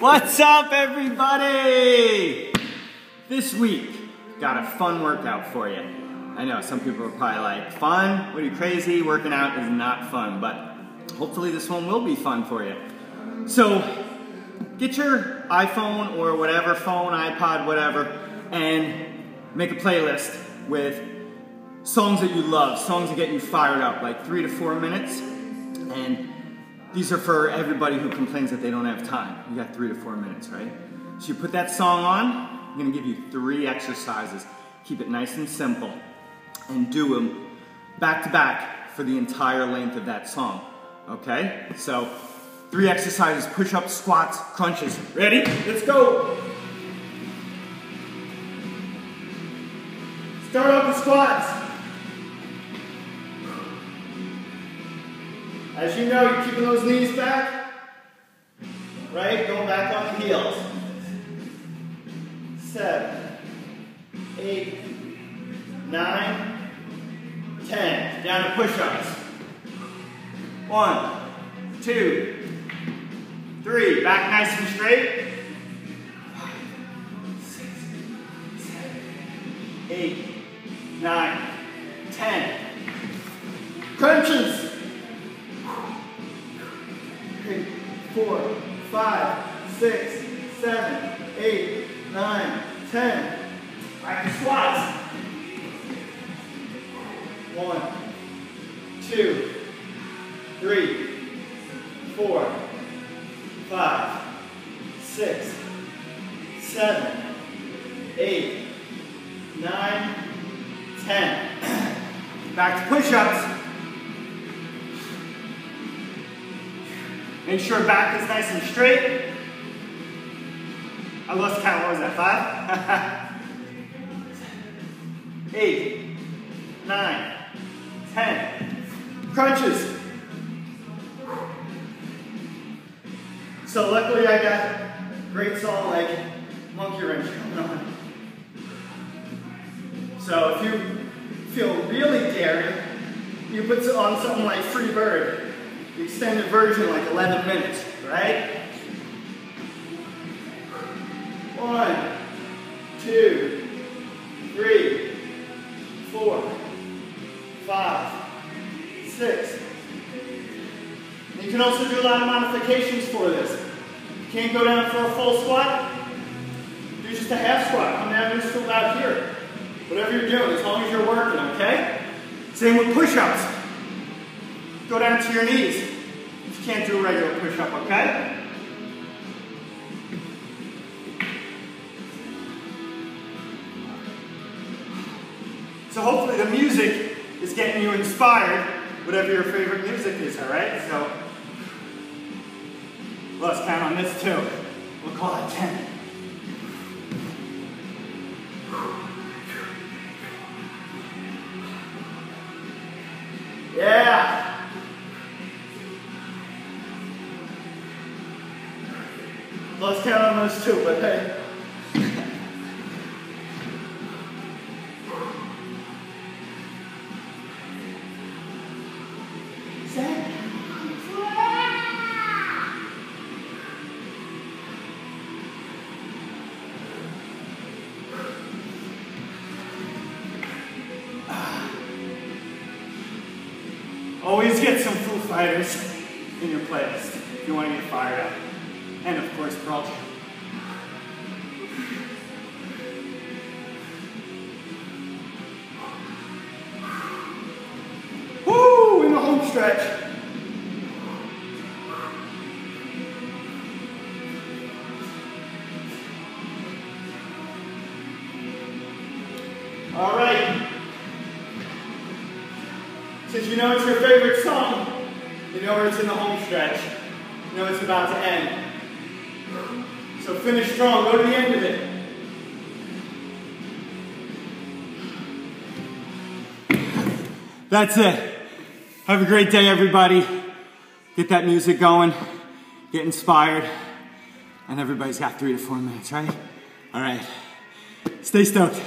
What's up, everybody? This week, got a fun workout for you. I know some people are probably like, fun? What are you crazy? Working out is not fun, but hopefully this one will be fun for you. So, get your iPhone or whatever phone, iPod, whatever, and make a playlist with songs that you love, songs that get you fired up, like three to four minutes. And these are for everybody who complains that they don't have time. You got three to four minutes, right? So you put that song on, I'm gonna give you three exercises. Keep it nice and simple and do them back to back for the entire length of that song, okay? So three exercises, push-ups, squats, crunches. Ready? Let's go. Start off the squats. As you know, you're keeping those knees back, right? Going back on the heels. Seven, eight, nine, ten. Down to push-ups. One, two, three. Back nice and straight. Five, six, seven, eight, nine, ten. Crunches three, four, five, six, seven, eight, nine, ten. Back to squats. One, two, three, four, five, six, seven, eight, nine, ten. Back to push-ups. Make sure back is nice and straight. I lost count, what was that, five? Eight, nine, ten. Crunches. So luckily I got great song like Monkey Wrench coming on. So if you feel really daring, you put on something like Free Bird the extended version like 11 minutes, right? One, two, three, four, five, six. And you can also do a lot of modifications for this. You can't go down for a full squat, do just a half squat. Come down just about here. Whatever you're doing, as long as you're working, okay? Same with push-ups. Go down to your knees. You can't do a regular push-up, okay? So hopefully the music is getting you inspired, whatever your favorite music is, all right? So let's count on this too. We'll call it 10. Let's count on those two, but hey. Always get some Foo Fighters in your playlist if you want to get fired up and of course Pearl Woo! In the home stretch. All right. Since you know it's your favorite song, you know it's in the home stretch. You know it's about to end. So finish strong. Go to the end of it. That's it. Have a great day, everybody. Get that music going. Get inspired. And everybody's got three to four minutes, right? All right. Stay stoked.